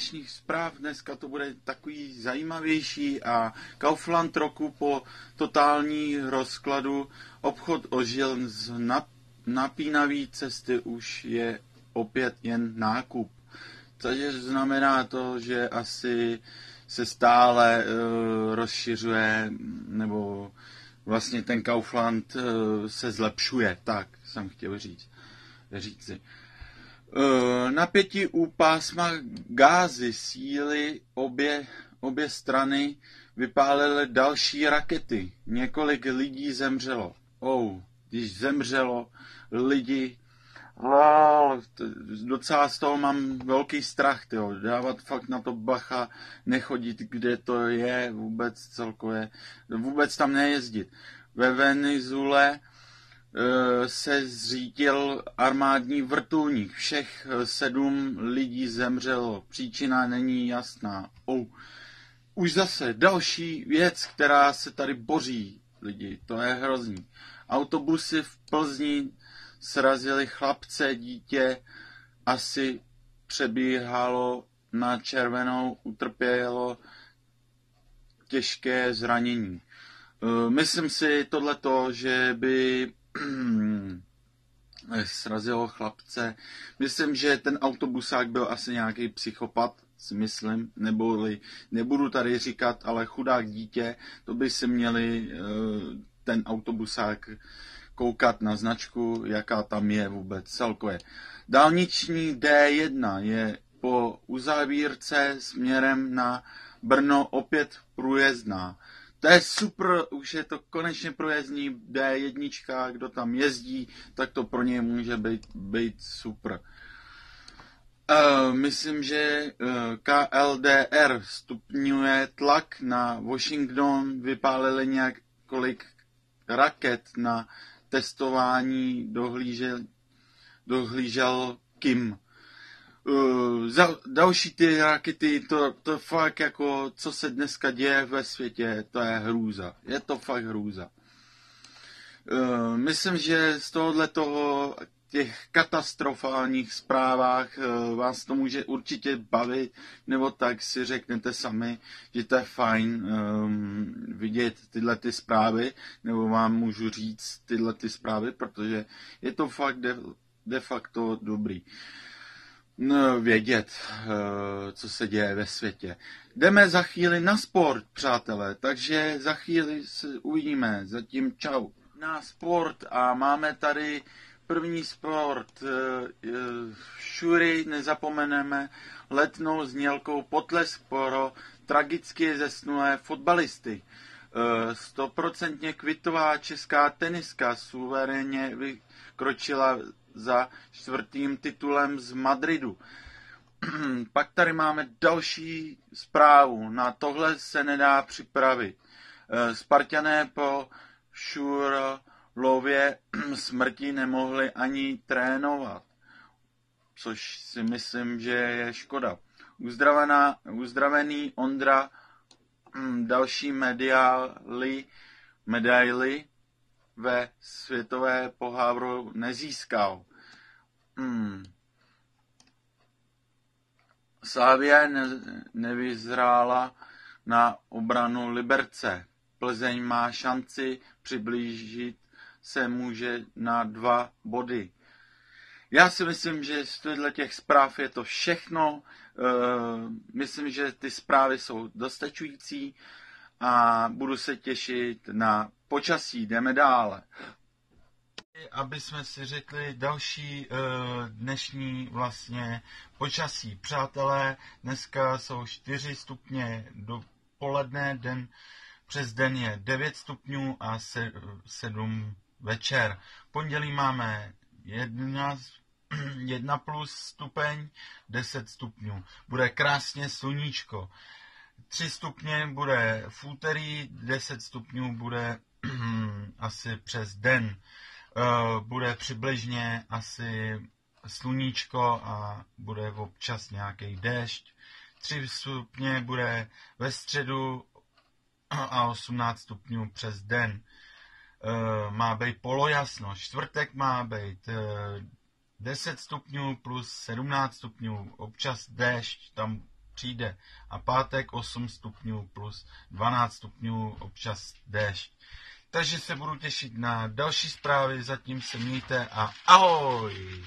dnešních zpráv. Dneska to bude takový zajímavější a Kaufland roku po totální rozkladu obchod ožil z napínavý cesty už je opět jen nákup. Takže znamená to, že asi se stále uh, rozšiřuje, nebo vlastně ten Kaufland uh, se zlepšuje, tak jsem chtěl říct. říci. Uh, napětí u pásma gázy síly obě, obě strany vypálily další rakety. Několik lidí zemřelo. Oh, když zemřelo lidi, lol, docela z toho mám velký strach, tyjo, dávat fakt na to bacha, nechodit, kde to je, vůbec celkově, vůbec tam nejezdit. Ve Venezuele se zřítil armádní vrtulník. Všech sedm lidí zemřelo. Příčina není jasná. Oh. Už zase další věc, která se tady boří lidi. To je hrozný. Autobusy v Plzni srazili chlapce, dítě asi přebíhalo na červenou, utrpělo těžké zranění. E, myslím si tohleto, že by srazilo chlapce. Myslím, že ten autobusák byl asi nějaký psychopat, si myslím, neboli nebudu tady říkat, ale chudák dítě, to by si měli e, ten autobusák koukat na značku, jaká tam je vůbec celkově. Dálniční D1 je po uzavírce směrem na Brno opět průjezdná. To je super, už je to konečně průjezdní D1, kdo tam jezdí, tak to pro něj může být, být super. Uh, myslím, že uh, e, KLDR stupňuje tlak na Washington, vypálili nějak kolik raket na testování dohlížel, dohlížel Kim. Uh, za, další ty rakety, to, to fakt jako, co se dneska děje ve světě, to je hrůza. Je to fakt hrůza. Uh, myslím, že z tohohle toho těch katastrofálních zprávách eh, vás to může určitě bavit, nebo tak si řeknete sami, že to je fajn um, vidět tyhle ty zprávy, nebo vám můžu říct tyhle ty zprávy, protože je to fakt de, de facto dobrý. No, vědět, uh, co se děje ve světě. Jdeme za chvíli na sport, přátelé, takže za chvíli se uvidíme. Zatím čau. Na sport a máme tady První sport. Šury, nezapomeneme, letnou znělkou potlesk pro tragicky zesnulé fotbalisty. Stoprocentně kvitová česká teniska suverénně vykročila za čtvrtým titulem z Madridu. Pak tady máme další zprávu. Na tohle se nedá připravit. E, Spartané po Šur lově smrti nemohli ani trénovat, což si myslím, že je škoda. Uzdravená, uzdravený Ondra další mediály, medaily ve světové poháru nezískal. Hmm. Slávia ne, nevyzrála na obranu Liberce. Plzeň má šanci přiblížit se může na dva body. Já si myslím, že z těch zpráv je to všechno. Eh, myslím, že ty zprávy jsou dostačující a budu se těšit na počasí. Jdeme dále. Aby jsme si řekli další eh, dnešní vlastně počasí. Přátelé, dneska jsou 4 stupně dopoledne, den přes den je 9 stupňů a 7 večer. Pondělí máme 1, 1 plus stupeň, 10 stupňů. Bude krásně sluníčko. 3 stupně bude v úterý, 10 stupňů bude asi přes den. Eh, bude přibližně asi sluníčko a bude občas nějaký déšť. 3 stupně bude ve středu a 18 stupňů přes den. Eh, má být polojasno. Čtvrtek má být 10 eh, stupňů plus 17 stupňů. Občas déšť, tam přijde. A pátek 8 stupňů plus 12 stupňů, občas déšť. Takže se budu těšit na další zprávy, zatím se mějte a ahoj!